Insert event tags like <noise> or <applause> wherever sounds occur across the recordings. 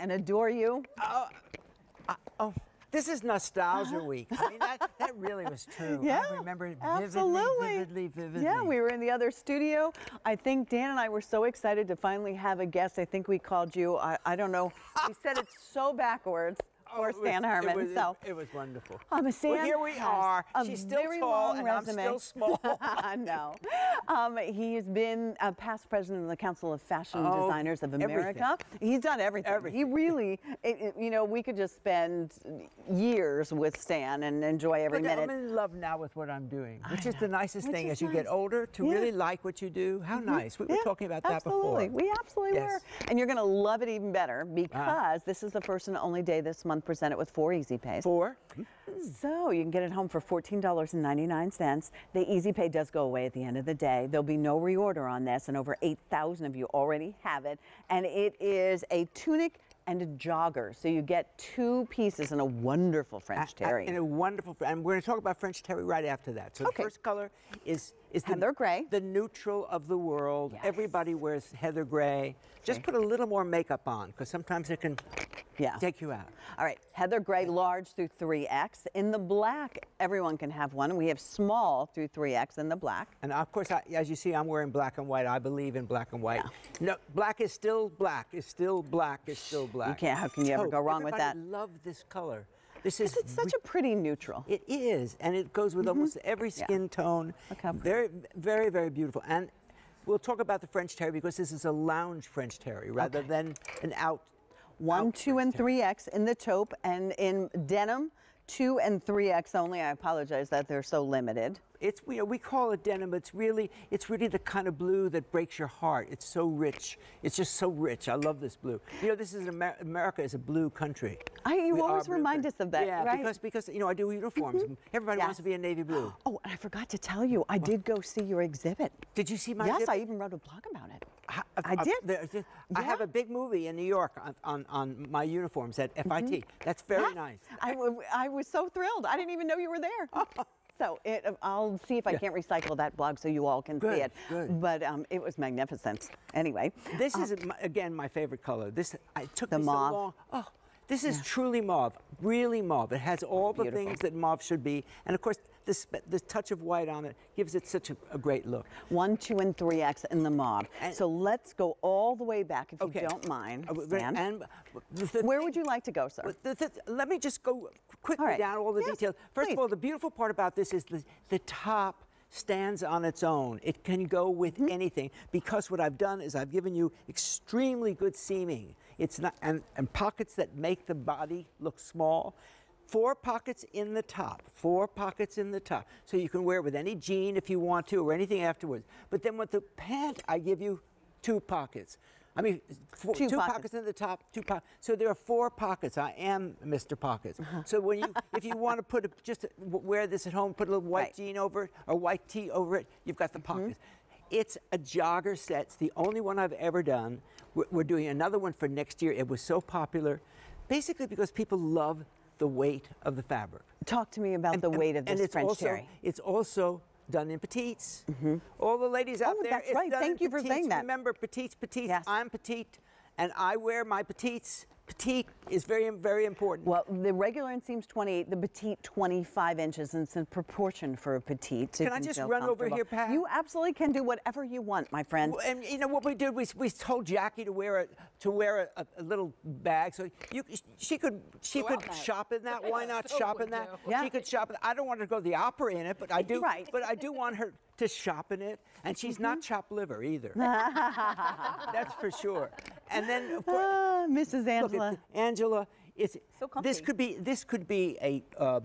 and adore you. Uh, uh, oh, this is nostalgia week. I mean, that, that really was true. <laughs> Yeah, I remember it absolutely. vividly, vividly, vividly. Yeah, we were in the other studio. I think Dan and I were so excited to finally have a guest. I think we called you. I, I don't know. We said it so backwards. Or it was- Stan Herman. It was, so. it, was wonderful. Um, Stan well, here we are. She's still tall, and resume. I'm still <laughs> small. I know. Um, he's been a past president of the Council of Fashion Oh, Designers of America. everything. He's done everything. He really, it, you know, we could just spend years with Stan and enjoy every But minute. I'm in love now with what I'm doing, which I is the nicest Which thing as you get older to Yeah. really like what you do. How nice. We were talking about that absolutely. before. We absolutely Yes. were. And you're going to love it even better because this is the first and only day this month presented with four easy pays. Four. So you can get it home for $14.99. The Easy Pay does go away at the end of the day. There'll be no reorder on this, and over 8,000 of you already have it. And it is a tunic and a jogger. So you get two pieces in a wonderful French terry. And a wonderful, and we're going to talk about French terry right after that. So Okay. the first color is is the, Heather gray. the neutral of the world. Yes. Everybody wears heather gray. Just put a little more makeup on because sometimes it can Yeah. take you out. All right, Heather Gray, large through 3X. In the black, everyone can have one. We have small through 3X in the black. And of course, I, as you see, I'm wearing black and white. I believe in black and white. No, black is still black. Is still black. Is still black. can't- how can you ever Taupe. go wrong with that? Love this color. This is. It's such a pretty neutral. It is, and it goes with almost every Mm-hmm. Yeah. skin tone. Look how very, very, very beautiful. And we'll talk about the French terry because this is a lounge French terry rather Okay. than an out. One, two, and 3X in the taupe, and in denim, two and 3X only. I apologize that they're so limited. It's you know, we call it denim, it's really it's really the kind of blue that breaks your heart. It's so rich. It's just so rich. I love this blue. You know, this is Amer- America is a blue country. I- you We always remind country. us of that, Yeah, right? because because you know I do uniforms. Mm-hmm. Everybody wants to be a navy blue. <gasps> Oh, and I forgot to tell you, I did go see your exhibit. Did you see my? yes, zip? I even wrote a blog about it. Uh, I, I did. there's just- I have a big movie in New York on, on, on my uniforms at FIT. Mm-hmm. That's very Yes. nice. I, w- I was so thrilled. I didn't even know you were there. <laughs> Oh. So it, uh, I'll see if I can't recycle that blog so you all can see it. good. But um, it was magnificent. Anyway, This is my- again my favorite color. This I took The mauve. so long. Oh, this is truly mauve, really mauve. It has all the things that mauve should be, and of course the spe- the touch of white on it gives it such a, a great look. one, two, and three X in the mauve. And- so let's go all the way back, if Okay. you don't mind. Uh, Stan. And Where would you like to go, sir? Well, the- the- let me just go quickly right. down all the Yes, details. First please. of all, the beautiful part about this is the, the top stands on its own. It can go with Mm-hmm. anything because what I've done is I've given you extremely good seaming. It's not and, and pockets that make the body look small. Four pockets in the top, four pockets in the top. So you can wear it with any jean if you want to or anything afterwards. But then with the pant, I give you two pockets. I mean, four, Two two, pockets. pockets in the top, two pockets. So there are four pockets. I am Mr. Pockets. Uh-huh. So when you, if you want to put a, just a- wear this at home, put a little white Right. Mm-hmm. jean over it or white tee over it, you've got the pockets. It's a jogger set. It's the only one I've ever done. We're, we're doing another one for next year. It was so popular, basically because people love the weight of the fabric. Talk to me about the weight of this and it's French also, terry. It's also done in petites. Mm-hmm. All the ladies out Oh, there, that's right. Thank you for saying that. Remember, petites, petites. Yes. I'm petite, and I wear my petites. Petite is very, very important. Well, the regular inseam's 28, the petite 25 inches, and it's in proportion for a petite. you Can I just run over here, Pat? You absolutely can do whatever you want, my friend. Well, And you know what we did? We, we told Jackie to wear a to wear a, a little bag, so you she could she Go could shop in that. Why <laughs> not So shop in that? Yeah. She could shop. in I don't want her to go to the opera in it, but I do. <laughs> Right. But I do want her to shop in it, and she's Mm-hmm. not chopped liver either. <laughs> That's for sure. And then of course, Ah, Mrs. Angela. Angela, it's So this could be this could be a um,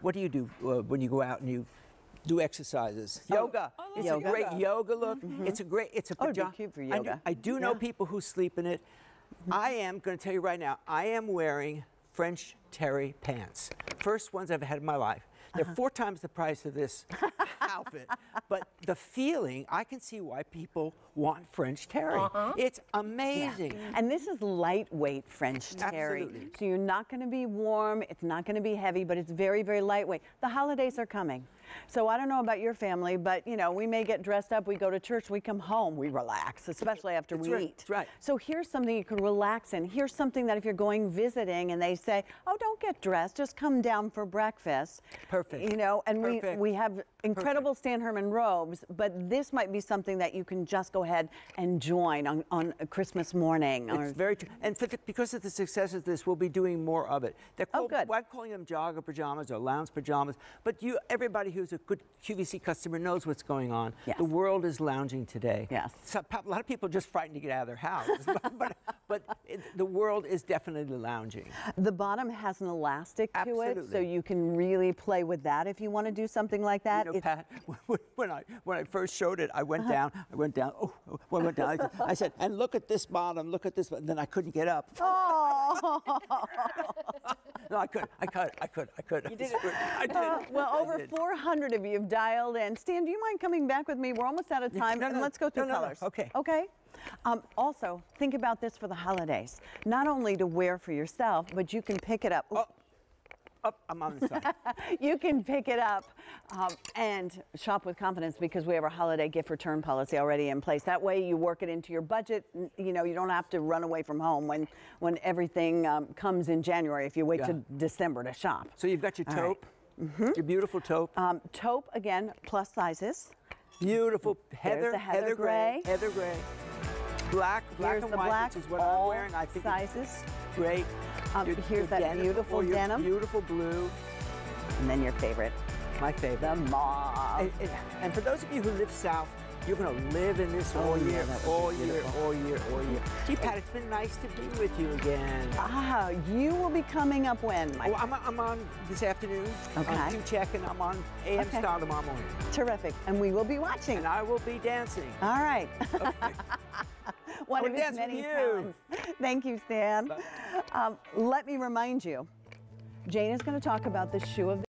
what do you do uh, when you go out and you do exercises? yoga. oh, it's yoga. a great yoga look. It's a great. It's a Oh, pajama. cute for I do- yoga. I do, know people who sleep in it. I am going to tell you right now. I am wearing French terry pants. First ones I've had in my life. They're Uh-huh. four times the price of this <laughs> outfit, but the feeling I can see why people want French terry. Uh-huh. It's amazing. And this is lightweight French terry. Absolutely. So you're not going to be warm, it's not going to be heavy, but it's very, very lightweight. The holidays are coming. So I don't know about your family, but you know, we may get dressed up, we go to church, we come home, we relax, especially after That's we right, eat. right. So here's something you can relax in. Here's something that if you're going visiting and they say, "Oh, don't get dressed, just come down for breakfast." Perfect. You know, and Perfect. we we have incredible Stan Herman robes, but this might be something that you can just go ahead and join on on Christmas morning. or- It's very true. And for because of the success of this, we'll be doing more of it. They're Oh, good. I'm calling them jogger pajamas or lounge pajamas. But you, everybody who's a good QVC customer knows what's going on. Yes. The world is lounging today. Yes. So, a lot of people are just frightened to get out of their house. <laughs> but but, it, the world is definitely lounging. The bottom has an elastic to it, so you can really play with that if you want to do something like that. You know, Pat, <laughs> when- I when I first showed it, I went uh-huh. down. I went down. Oh, oh, I went down. I, said- I said, and look at this bottom. Look at this. bottom," Then I couldn't get up. Oh, <laughs> No, I could. I could. I could. I could. You did I, it. <laughs> I did. Uh, well, over did. 400 of you have dialed in. Stan, do you mind coming back with me? We're almost out of time, no, and let's go through no, no, no. colors. Okay. Okay. Um, also, think about this for the holidays. Not only to wear for yourself, but you can pick it up. Oh, up. I'm on the side. <laughs> you can pick it up um, and shop with confidence because we have our holiday gift return policy already in place. That way, you work it into your budget. You know, you don't have to run away from home when when everything um, comes in January. If you wait Yeah. to December to shop. So you've got your All right. taupe, your beautiful taupe, Um, taupe again, plus sizes. beautiful heather, the heather gray, gray. heather gray, black, black Here's and the white, black, which is what I'm wearing. I think sizes, great. Um, Your- here's your that denim, beautiful your denim. beautiful blue, and then your favorite, my favorite. the mauve. And, and- and for those of you who live south, you're going to live in this all Oh, yeah, year, that all year, all year, all <laughs> year. Gee, Pat, it's been nice to be with you again. Ah, you will be coming up when, Oh, I'm, I'm on this afternoon Okay. on Q-Check, and I'm on AM Okay. Style tomorrow morning. Terrific. And we will be watching. And I will be dancing. All right. <laughs> One of his many talents. <laughs> Thank you, Stan. Um, let me remind you, Jane is going to talk about the shoe of the